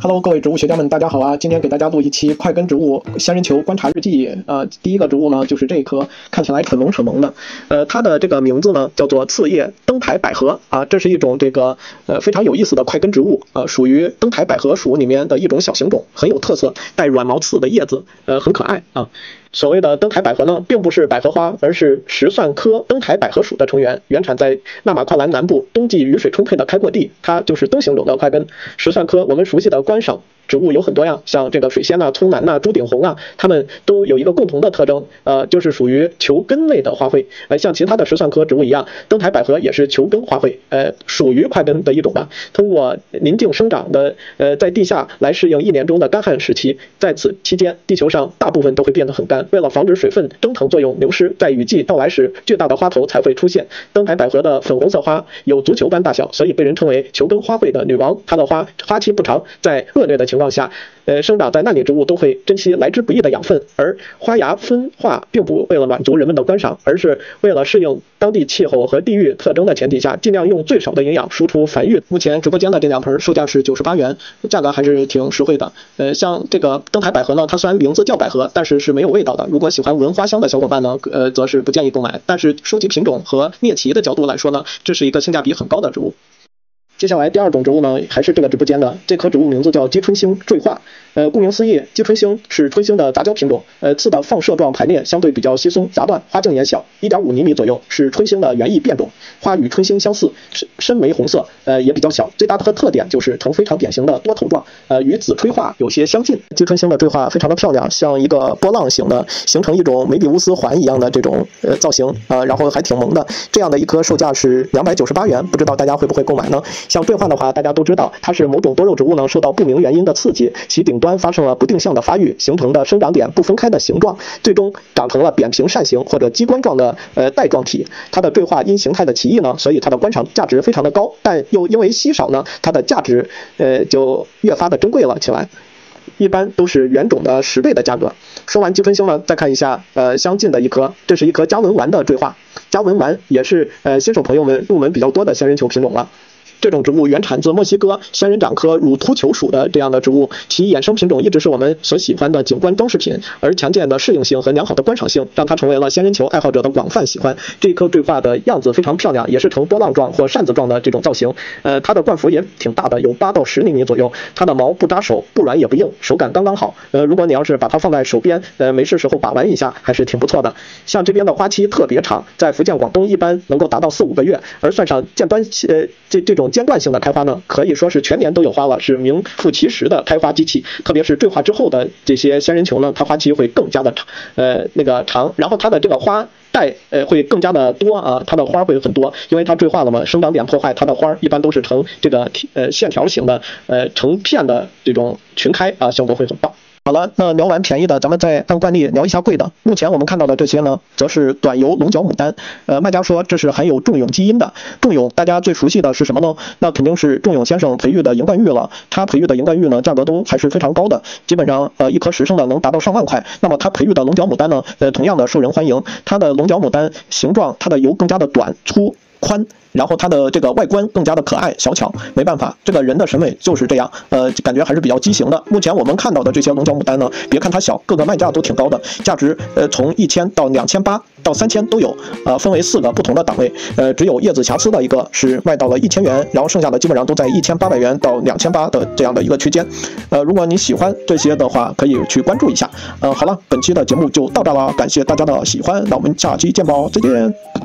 Hello，各位植物学家们，大家好啊！今天给大家录一期快根植物仙人球观察日记。呃，第一个植物呢，就是这一棵看起来蠢萌蠢萌的，呃，它的这个名字呢叫做刺叶灯台百合啊，这是一种这个呃非常有意思的快根植物，呃，属于灯台百合属里面的一种小型种，很有特色，带软毛刺的叶子，呃，很可爱啊。所谓的灯台百合呢，并不是百合花，而是石蒜科灯台百合属的成员，原产在纳马跨兰南部，冬季雨水充沛的开阔地，它就是灯形种的快根。石蒜科我们熟悉的观赏。植物有很多呀，像这个水仙呐、葱兰呐、朱顶红啊，它们都有一个共同的特征，呃，就是属于球根类的花卉。呃，像其他的石蒜科植物一样，灯台百合也是球根花卉，呃，属于快根的一种吧。通过宁静生长的，呃，在地下来适应一年中的干旱时期，在此期间，地球上大部分都会变得很干。为了防止水分蒸腾作用流失，在雨季到来时，巨大的花头才会出现。灯台百合的粉红色花有足球般大小，所以被人称为球根花卉的女王。它的花花期不长，在恶劣的情情况下，呃，生长在那里植物都会珍惜来之不易的养分，而花芽分化并不为了满足人们的观赏，而是为了适应当地气候和地域特征的前提下，尽量用最少的营养输出繁育。目前直播间的这两盆售价是九十八元，价格还是挺实惠的。呃，像这个灯台百合呢，它虽然名字叫百合，但是是没有味道的。如果喜欢闻花香的小伙伴呢，呃，则是不建议购买。但是收集品种和猎奇的角度来说呢，这是一个性价比很高的植物。接下来第二种植物呢，还是这个直播间的这棵植物名字叫鸡春星缀化。呃，顾名思义，鸡春星是春星的杂交品种。呃，刺的放射状排列相对比较稀松杂乱，花径也小，一点五厘米左右，是春星的园艺变种。花与春星相似，深深玫红色，呃，也比较小。最大的特点就是呈非常典型的多头状，呃，与紫吹化有些相近。鸡春星的缀化非常的漂亮，像一个波浪形的，形成一种梅比乌斯环一样的这种呃造型啊，然后还挺萌的。这样的一颗售价是两百九十八元，不知道大家会不会购买呢？像缀化的话，大家都知道，它是某种多肉植物呢受到不明原因的刺激，其顶端。发生了不定向的发育，形成的生长点不分开的形状，最终长成了扁平扇形或者鸡冠状的呃带状体。它的缀化因形态的奇异呢，所以它的观赏价值非常的高，但又因为稀少呢，它的价值呃就越发的珍贵了起来。一般都是原种的十倍的价格。说完鸡春星呢，再看一下呃相近的一颗，这是一颗加文丸的缀化。加文丸也是呃新手朋友们入门比较多的仙人球品种了。这种植物原产自墨西哥仙人掌科乳突球属的这样的植物，其衍生品种一直是我们所喜欢的景观装饰品，而强健的适应性和良好的观赏性，让它成为了仙人球爱好者的广泛喜欢。这颗缀化的样子非常漂亮，也是呈波浪状或扇子状的这种造型。呃，它的冠幅也挺大的，有八到十厘米左右。它的毛不扎手，不软也不硬，手感刚刚好。呃，如果你要是把它放在手边，呃，没事时候把玩一下，还是挺不错的。像这边的花期特别长，在福建、广东一般能够达到四五个月，而算上间端呃这这种。间断性的开花呢，可以说是全年都有花了，是名副其实的开花机器。特别是缀化之后的这些仙人球呢，它花期会更加的长，呃，那个长，然后它的这个花带呃会更加的多啊，它的花会很多，因为它缀化了嘛，生长点破坏，它的花一般都是呈这个呃线条型的，呃成片的这种群开啊，效果会很棒。好了，那聊完便宜的，咱们再按惯例聊一下贵的。目前我们看到的这些呢，则是短油龙角牡丹。呃，卖家说这是含有重永基因的。重永大家最熟悉的是什么呢？那肯定是重永先生培育的银冠玉了。他培育的银冠玉呢，价格都还是非常高的，基本上呃一颗十升的能达到上万块。那么他培育的龙角牡丹呢，呃同样的受人欢迎。它的龙角牡丹形状，它的油更加的短粗。宽，然后它的这个外观更加的可爱小巧，没办法，这个人的审美就是这样，呃，感觉还是比较畸形的。目前我们看到的这些龙角牡丹呢，别看它小，各个卖价都挺高的，价值呃从一千到两千八到三千都有，呃，分为四个不同的档位，呃，只有叶子瑕疵的一个是卖到了一千元，然后剩下的基本上都在一千八百元到两千八的这样的一个区间，呃，如果你喜欢这些的话，可以去关注一下。呃，好了，本期的节目就到这了，感谢大家的喜欢，那我们下期见吧，再见。